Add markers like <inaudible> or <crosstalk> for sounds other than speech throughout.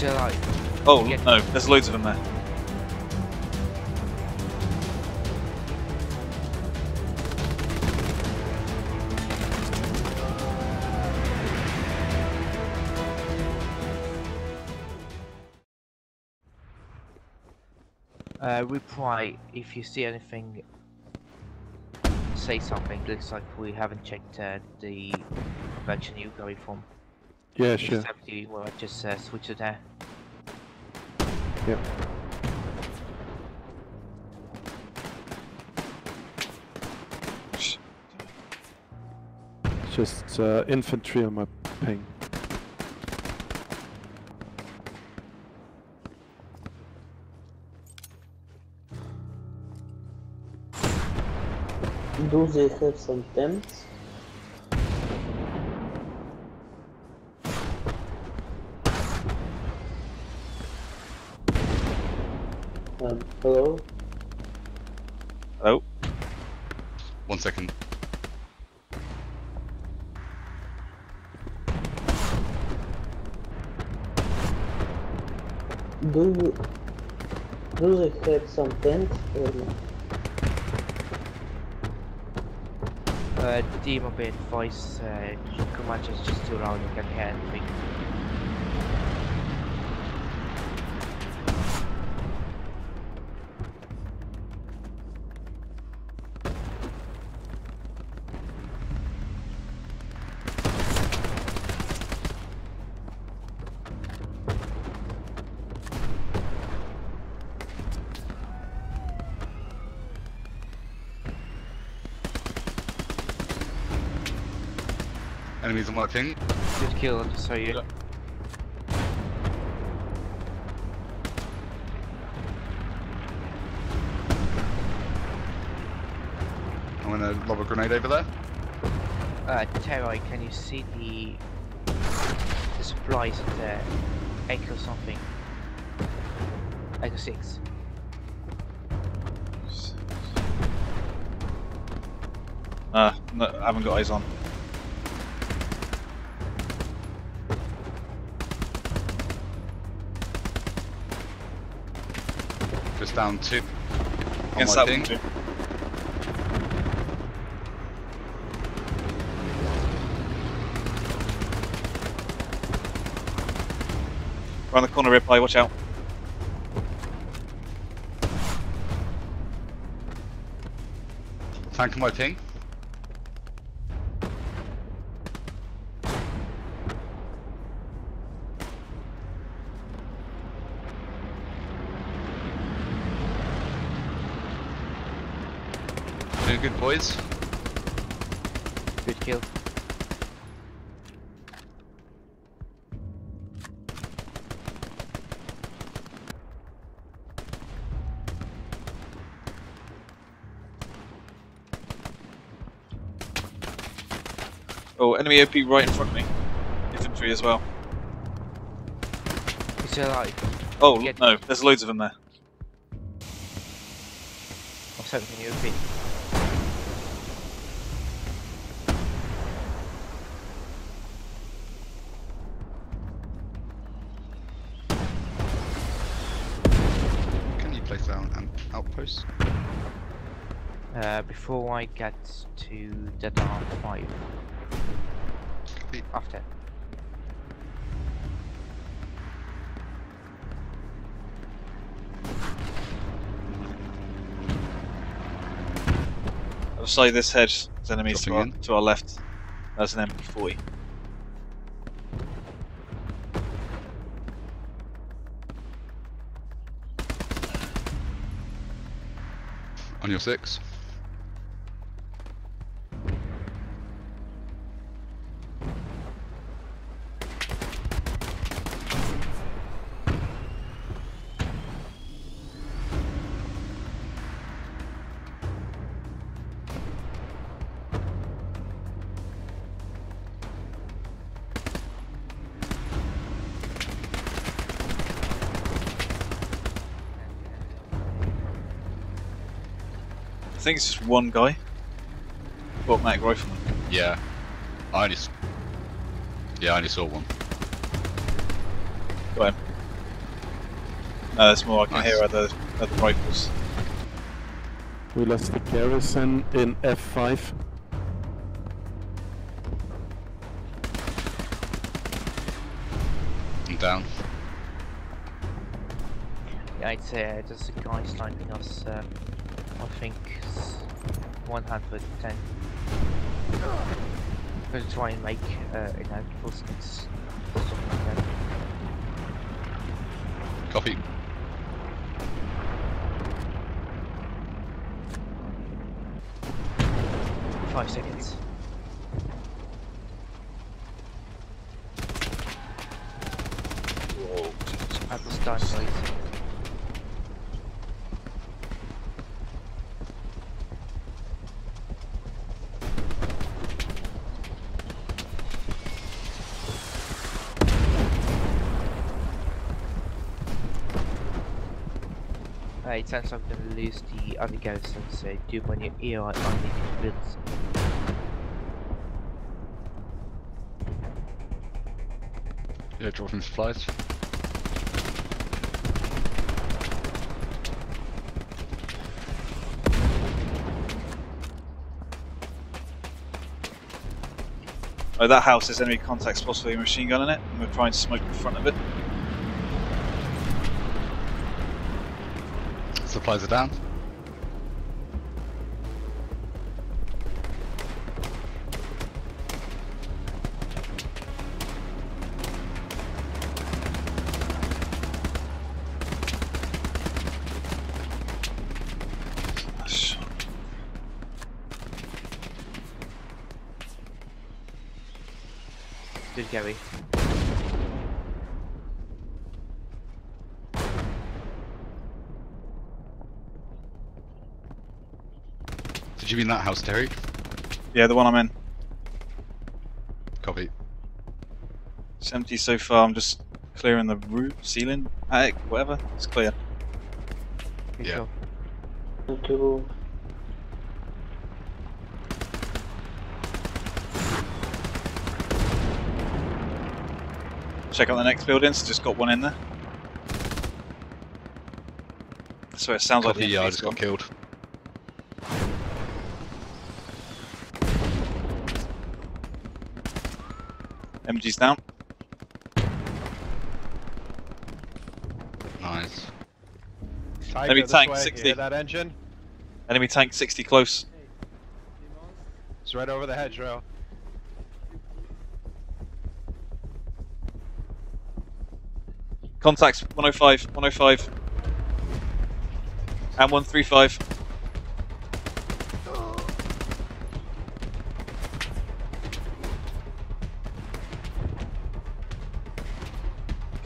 Still alive. Oh, Get- no, there's loads of them there. Uh, reply if you see anything. Say something. Looks like we haven't checked uh, the direction you're going from. Yeah, If sure. it's empty, well, just uh, switch to there. Yep. Just uh, infantry on my ping. Do they have some tents? Um, hello? Hello? One second. Do you... Do they have some tents or not? Uh, demobile voice uh, command is just too loud. You can hear anything. Enemies on my ping. Good kill. Just so you. Yeah. I'm gonna lob a grenade over there. Uh, Terror, can you see the the supplies at the Echo something? Echo six. Uh, no, I haven't got eyes on. Just down two. Against that ping. one too. Around the corner, reply, watch out. Tank my ping. Doing good, boys. Good kill. Oh, enemy OP right in front of me. Infantry as well. He's alive. Oh, no, there's loads of them there. Something you repeat. Can you place down an outpost? Uh, before I get to the down five. Copy. After. Other side of this hedge, there's enemies to our, in. to our left. There's an MP40. On your six. I think it's just one guy. Automatic rifleman. Yeah. I only. Yeah, I only saw one. Go ahead. No, there's more. I can Nice. hear other other rifles. We lost the garrison in F5. I'm down. Yeah, it's uh, there's a guy sniping us. Uh, I think 110. I'm gonna try and make uh, and something like. Copy. Five seconds. Outpost dynamite. It sounds like I'm gonna lose the other garrison, so do when you're here, I I need to build some. Yeah, dropping supplies. Oh, that house has enemy contacts, possibly a machine gun in it. and we're trying to smoke in front of it. Supplies are down. Good Gary. You mean that house, Terry? Yeah, the one I'm in. Copy. It's empty so far. I'm just clearing the roof, ceiling, attic, whatever. It's clear. Yeah. job. Check out the next buildings. Just got one in there. So it sounds Copy, like the yeah, I enemy's just got gone. killed. MG's down. Nice. Tiger me tank way. 60. that engine? Enemy tank 60 close. It's right over the hedgerow. Contacts 105, 105. And 135.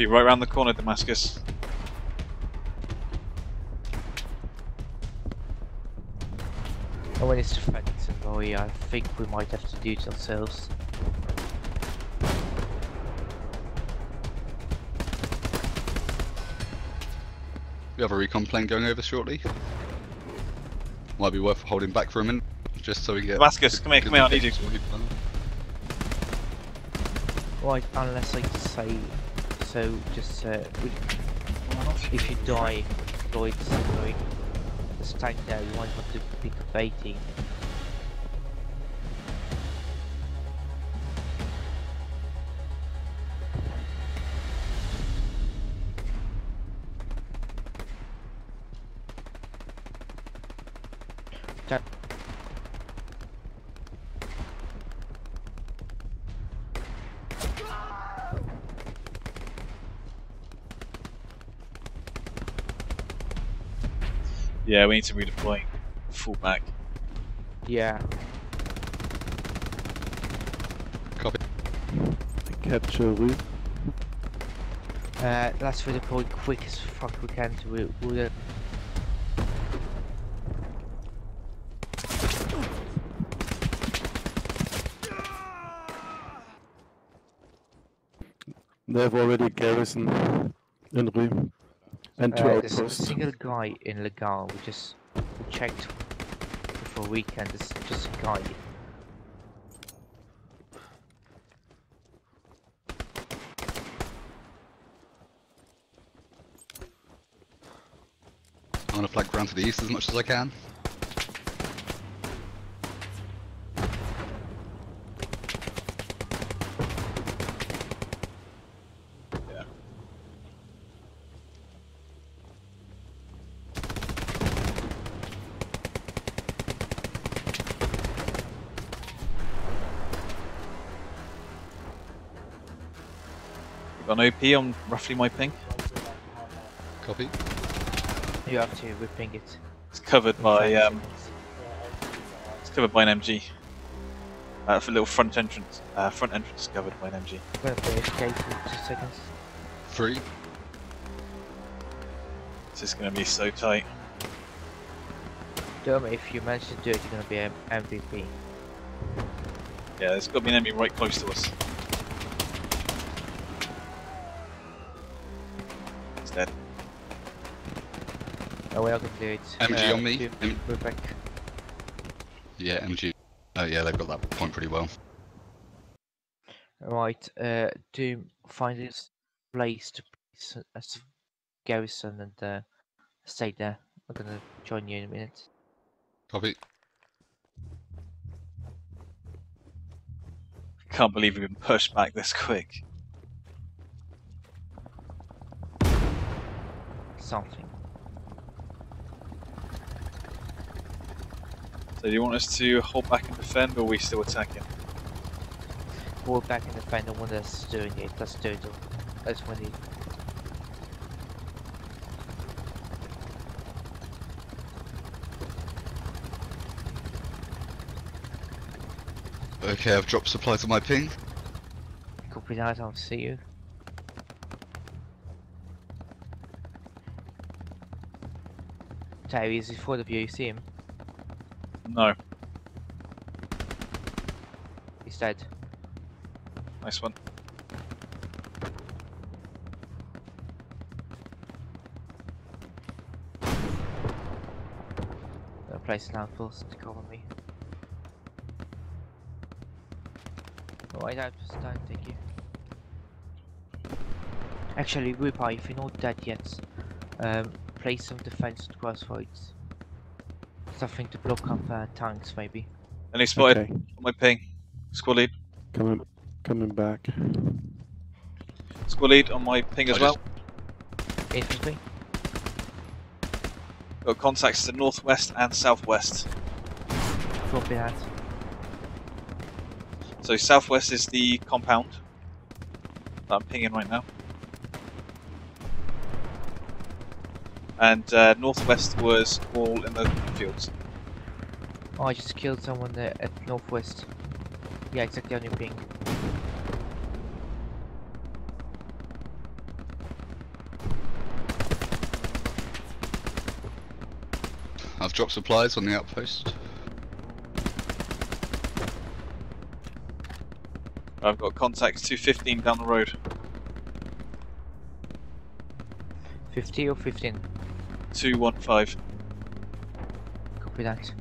Be right around the corner, Damascus. Oh, when it's defending Savoy, I think we might have to do it ourselves. We have a recon plane going over shortly. Might be worth holding back for a minute, just so we get. Damascus, come here, come here, I need you. Right, unless I say so, just uh, if you die, Lloyd Savoy, just tank there, you might want to pick up 80. Ta- Yeah, we need to redeploy full back. Yeah, Copy. Capture roof. uh, let's redeploy quick as fuck we can to it. We'll, uh, They have already garrison in Rue. And two uh, there's a single guy in Legal, we just we checked before weekend, it's just a guy. I'm gonna flank around to the east as much as I can. An OP on roughly my ping? Copy. You have to reping it. It's covered by um, it's covered by an MG. Uh, for a little front entrance, uh, front entrance is covered by an MG. I'm gonna play FK for two seconds. Three. This is going to be so tight. Dome, if you manage to do it, you're gonna be M- MVP. Yeah, there's got to be an enemy right close to us. Oh, well, I can do it. MG on me. Doom, M- We're back. Yeah, MG. Oh yeah, they've got that point pretty well. Right, uh, Doom, find this place to place a- a s- garrison and uh, stay there. I'm gonna join you in a minute. Copy. Can't believe we've been pushed back this quick. Something. So do you want us to hold back and defend, or are we still attacking? Fall back and defend the one that's doing it. Let's do it. That's when it. Okay, I've dropped supplies on my ping. Copy that, I'll see you. Terry, is he for the view? You see him? No. He's dead. Nice one. Gonna place an outpost to cover me. Alright, outpost down, thank you. Actually, Rupai, if you're not dead yet, um, place some defense at crossroads. Something to block up uh, tanks, maybe. Enemy spotted Okay, on my ping. Squad lead. coming, coming back. Squad lead on my ping as I well. Infantry? Got contacts to northwest and southwest. Copy that. So southwest is the compound that I'm pinging right now. And uh, northwest was all in the fields. Oh, I just killed someone there at northwest. Yeah, exactly on your ping. I've dropped supplies on the outpost. I've got contacts 215 down the road. 50 or 15? 215. Copy that.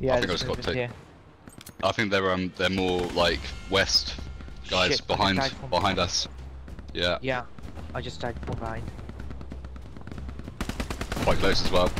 Yeah, I think I there's just got movement here. I think they're um they're more like west guys Shit, behind behind behind. us. Yeah, Yeah, I just died from behind. quite close as well.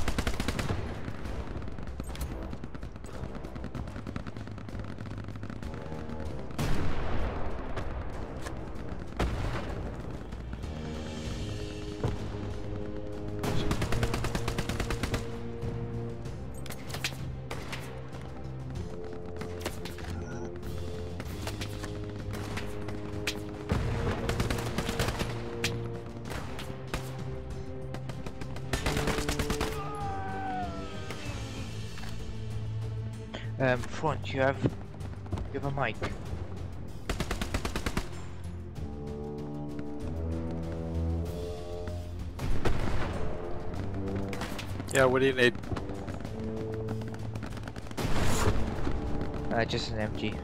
Um, front, you have, you have a mic. Yeah, what do you need? Uh, just an MG.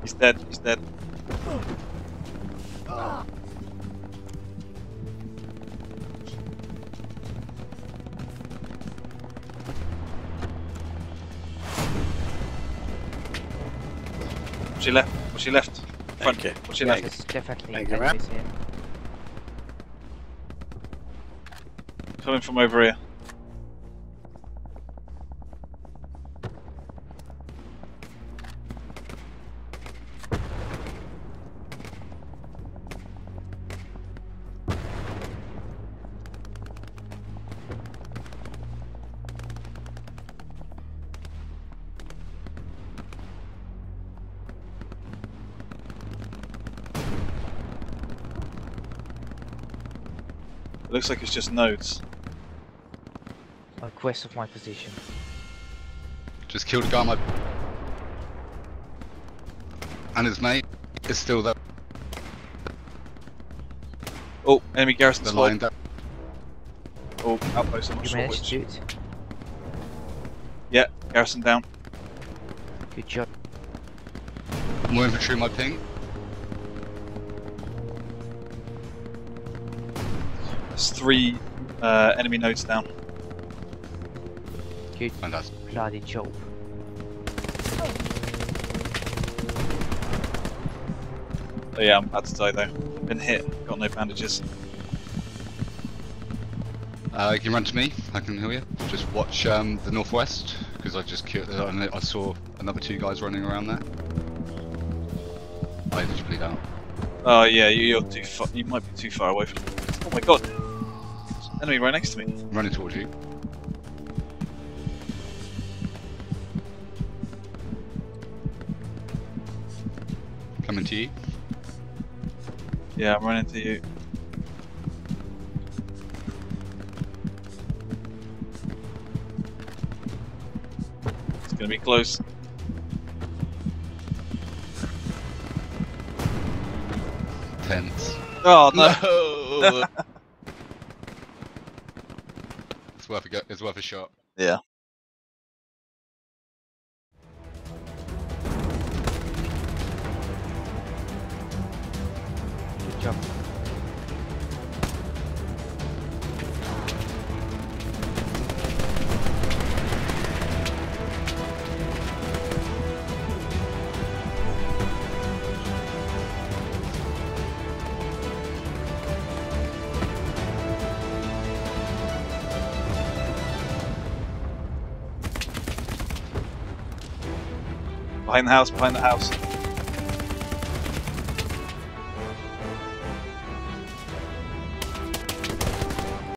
He's dead, he's dead. Watch your left. Watch your left. Front. Thank you. Watch your Yeah, left. There's definitely Thank you, man. Coming from over here. It looks like it's just nodes. Like west of my position. Just killed a guy on my... And his mate is still there. Oh, enemy garrison They're lying spotted. Oh, outpost. I'm not You sure managed which. to do it. Yeah, garrison down. Good job. More infantry in my ping. There's three uh, enemy nodes down. Good Fantastic. bloody job. Oh yeah, I'm about to die though. Been hit. Got no bandages. Uh, you can run to me. I can heal you. Just watch um, the northwest because I just killed. Uh, I saw another two guys running around there. I just bleed out. Oh yeah, you, you're too far. You might be too far away from. Oh my god! Enemy right next to me. Running towards you. Coming to you. Yeah, I'm running to you. It's gonna be close. Tense. Oh no! No. <laughs> <laughs> it's worth a go. It's worth a shot. Yeah. Good job. Behind the house. Behind the house.